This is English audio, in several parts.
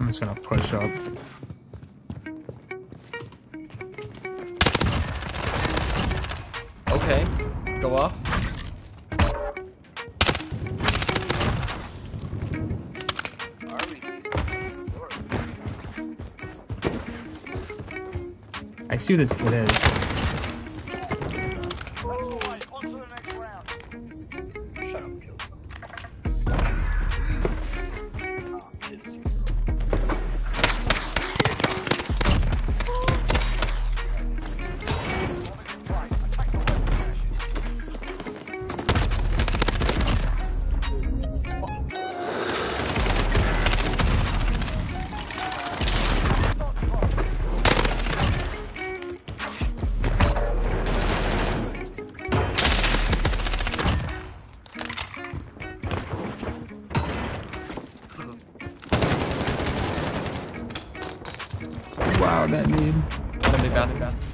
I'm just gonna push up. Okay. Go off. I see who this kid is. Wow, that need.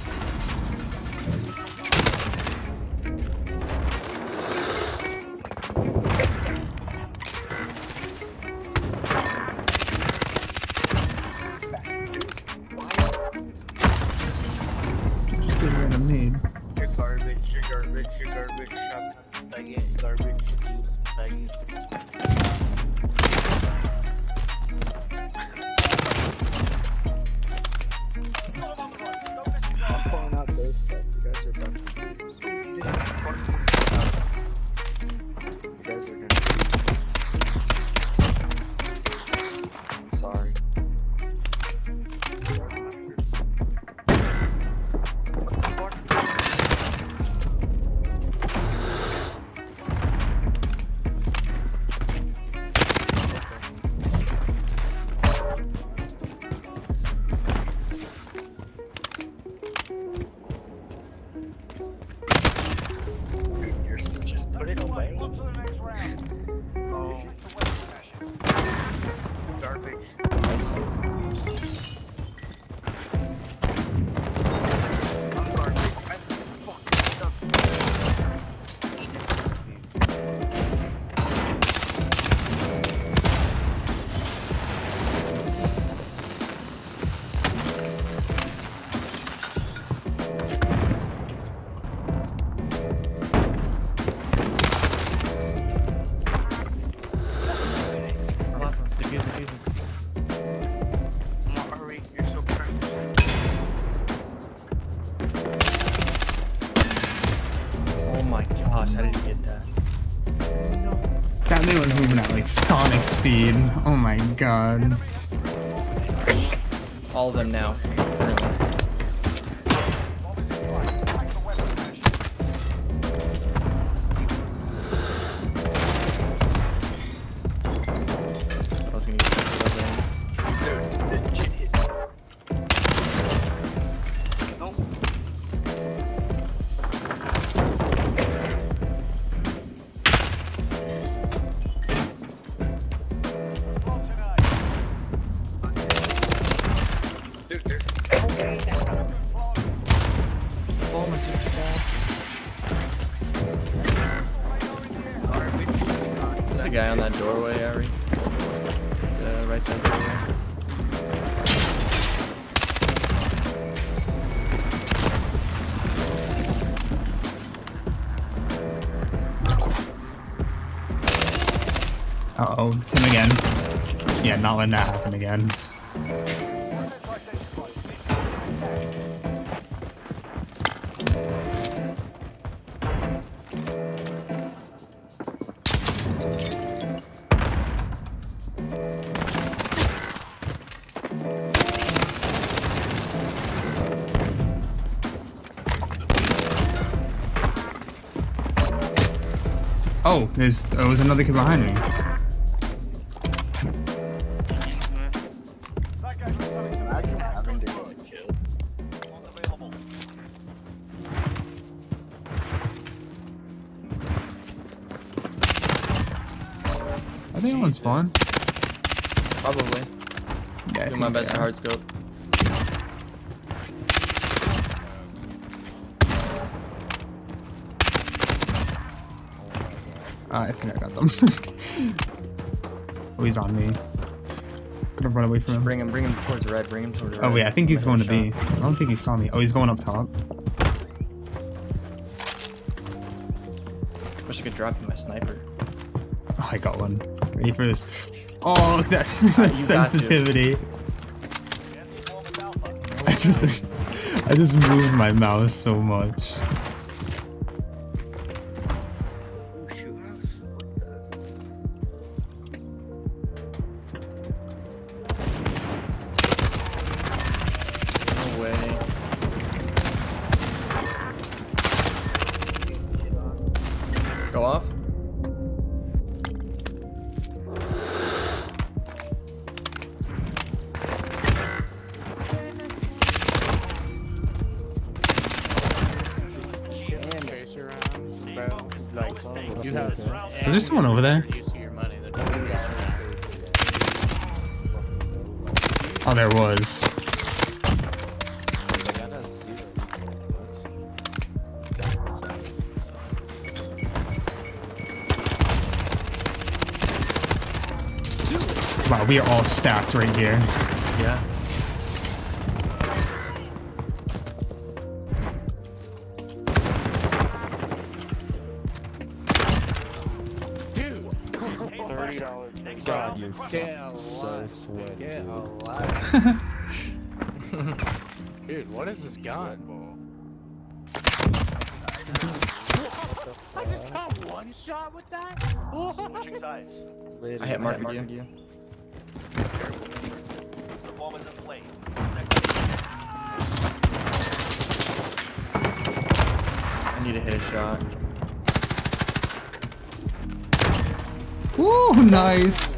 You're s- just put it away. Oh. Garbage. Thing was moving at like sonic speed. Oh my god. All of them now. A guy on that doorway, Ari. The right side doorway. Uh oh, it's him again. Yeah, not letting that happen again. Oh, there's oh, there was another kid behind me. Imagine having to get. Are they on spawn? Probably. Yeah, I Do my best to hard scope. Uh, I think I got them. oh, he's on me. Gonna run away from him. Bring him, bring him towards red. Bring him towards red. Oh wait, I think he's going to a B. shot. I don't think he saw me. Oh, he's going up top. Wish I could drop you my sniper. Oh, I got one. Ready for this? Oh, that, that You got you. Get sensitivity. involved with Alpha. I just, I just moved my mouse so much. You have. Is there someone over there? Use of your money. The Oh, there was. Wow, we are all stacked right here. God, you get a lot. sweaty, Get dude. a. Dude, what is this gun? I just got one shot with that. Switching sides. I hit marked you. The bomb is in play. I need to hit a shot. Woo, nice.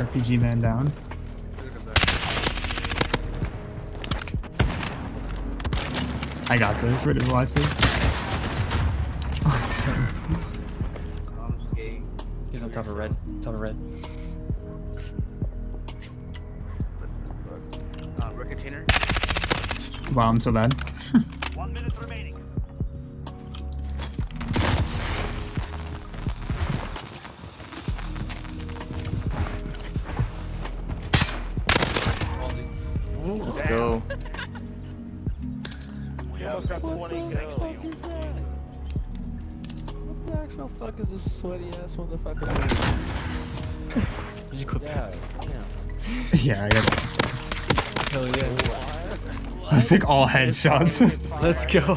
RPG man down. I got this. Ready to watch this? Oh, damn. He's on top of red. Top of red. Uh. Wow, I'm so bad. One minute remaining. Let's go. We almost got 20 kills. What the actual fuck is this sweaty ass motherfucker? Did you clip Yeah, yeah, I got it. Hell yeah. Let's take all headshots. Let's go.